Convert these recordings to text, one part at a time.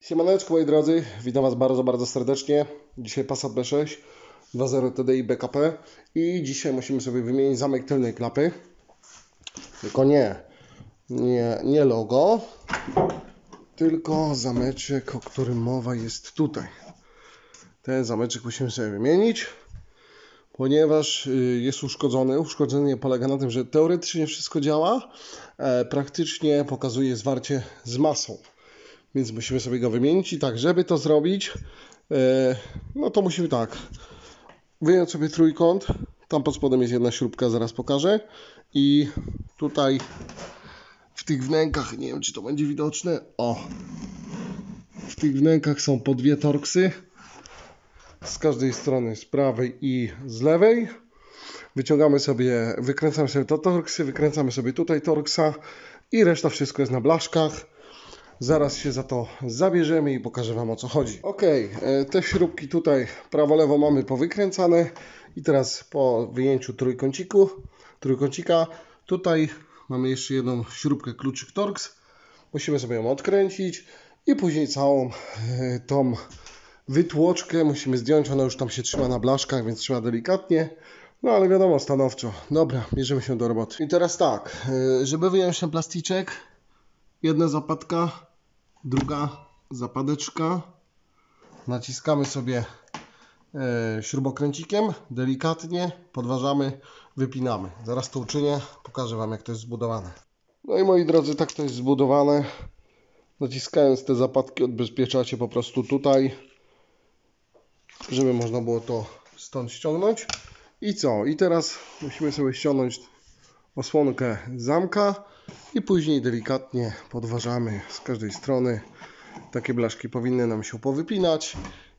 Siemaneczko moi drodzy, witam Was bardzo, bardzo serdecznie. Dzisiaj Passat B6 2.0 TDI BKP i dzisiaj musimy sobie wymienić zamek tylnej klapy. Tylko nie, nie, nie logo, tylko zameczek, o którym mowa jest tutaj. Ten zameczek musimy sobie wymienić, ponieważ y, jest uszkodzony. Uszkodzenie polega na tym, że teoretycznie wszystko działa, e, praktycznie pokazuje zwarcie z masą więc musimy sobie go wymienić i tak, żeby to zrobić, e, no to musimy tak, wyjąć sobie trójkąt, tam pod spodem jest jedna śrubka, zaraz pokażę. I tutaj w tych wnękach, nie wiem czy to będzie widoczne, o, w tych wnękach są po dwie torksy, z każdej strony, z prawej i z lewej. Wyciągamy sobie, wykręcamy sobie to torksy, wykręcamy sobie tutaj torksa i reszta wszystko jest na blaszkach. Zaraz się za to zabierzemy i pokażę Wam o co chodzi. Ok, te śrubki tutaj prawo-lewo mamy powykręcane i teraz po wyjęciu trójkąciku, trójkącika tutaj mamy jeszcze jedną śrubkę kluczyk Torx. Musimy sobie ją odkręcić i później całą e, tą wytłoczkę musimy zdjąć. Ona już tam się trzyma na blaszkach, więc trzeba delikatnie. No ale wiadomo, stanowczo. Dobra, bierzemy się do roboty. I teraz tak, e, żeby wyjąć ten plasticzek, jedna zapadka, druga zapadeczka. Naciskamy sobie e, śrubokręcikiem, delikatnie, podważamy, wypinamy. Zaraz to uczynię, pokażę Wam jak to jest zbudowane. No i moi drodzy, tak to jest zbudowane. Naciskając te zapadki odbezpieczacie po prostu tutaj, żeby można było to stąd ściągnąć. I co? I teraz musimy sobie ściągnąć osłonkę zamka i później delikatnie podważamy z każdej strony. Takie blaszki powinny nam się powypinać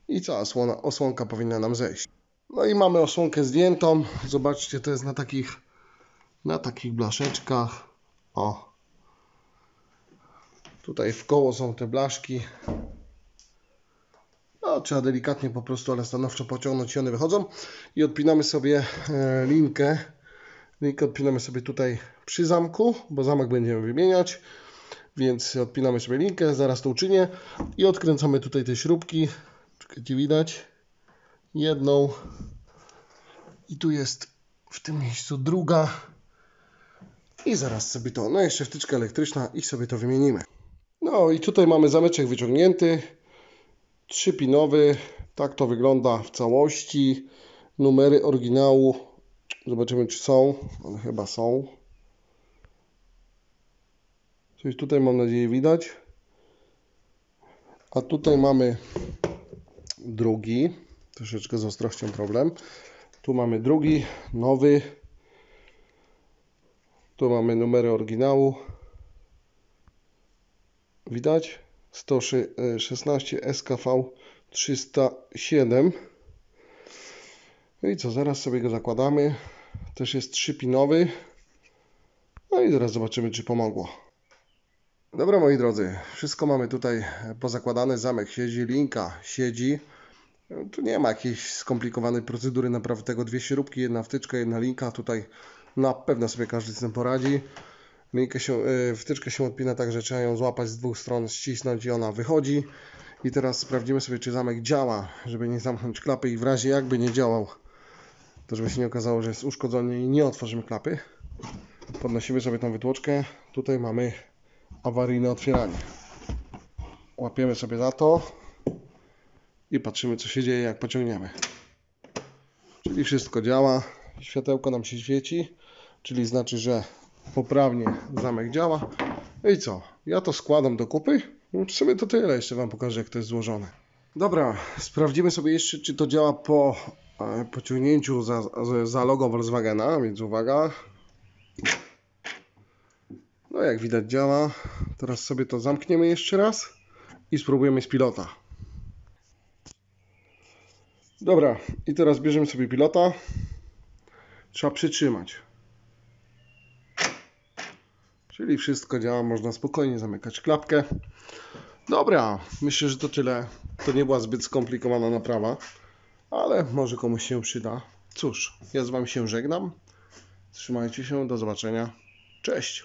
i cała osłona, osłonka powinna nam zejść. No i mamy osłonkę zdjętą. Zobaczcie, to jest na takich na takich blaszeczkach. O. Tutaj w koło są te blaszki. No, trzeba delikatnie po prostu, ale stanowczo pociągnąć i one wychodzą. I odpinamy sobie e, linkę Linkę odpinamy sobie tutaj przy zamku, bo zamek będziemy wymieniać. Więc odpinamy sobie linkę, zaraz to uczynię. I odkręcamy tutaj te śrubki. Czekajcie, widać. Jedną. I tu jest w tym miejscu druga. I zaraz sobie to, no jeszcze wtyczka elektryczna i sobie to wymienimy. No i tutaj mamy zameczek wyciągnięty. Trzypinowy. Tak to wygląda w całości. Numery oryginału Zobaczymy, czy są. One chyba są. Coś tutaj mam nadzieję widać. A tutaj mamy drugi. Troszeczkę z ostrością problem. Tu mamy drugi, nowy. Tu mamy numery oryginału. Widać? 116 SKV 307. No i co, zaraz sobie go zakładamy. Też jest trzypinowy. No i zaraz zobaczymy, czy pomogło. Dobra, moi drodzy, wszystko mamy tutaj pozakładane. Zamek siedzi, linka siedzi. Tu nie ma jakiejś skomplikowanej procedury naprawy tego. Dwie śrubki, jedna wtyczka, jedna linka. Tutaj na pewno sobie każdy z tym poradzi. Linkę się, y, wtyczkę się odpina tak, że trzeba ją złapać z dwóch stron, ścisnąć i ona wychodzi. I teraz sprawdzimy sobie, czy zamek działa, żeby nie zamknąć klapy i w razie jakby nie działał, to żeby się nie okazało, że jest uszkodzony i nie otworzymy klapy. Podnosimy sobie tą wytłoczkę. Tutaj mamy awaryjne otwieranie. Łapiemy sobie za to i patrzymy co się dzieje jak pociągniemy. Czyli wszystko działa. Światełko nam się świeci, czyli znaczy, że poprawnie zamek działa. I co? Ja to składam do kupy. W sumie to tyle. Jeszcze Wam pokażę jak to jest złożone. Dobra, sprawdzimy sobie jeszcze czy to działa po E, pociągnięciu za, za logo Volkswagena, więc uwaga. No jak widać działa. Teraz sobie to zamkniemy jeszcze raz i spróbujemy z pilota. Dobra, i teraz bierzemy sobie pilota. Trzeba przytrzymać. Czyli wszystko działa, można spokojnie zamykać klapkę. Dobra, myślę, że to tyle. To nie była zbyt skomplikowana naprawa ale może komuś się przyda. Cóż, ja z Wami się żegnam. Trzymajcie się, do zobaczenia. Cześć!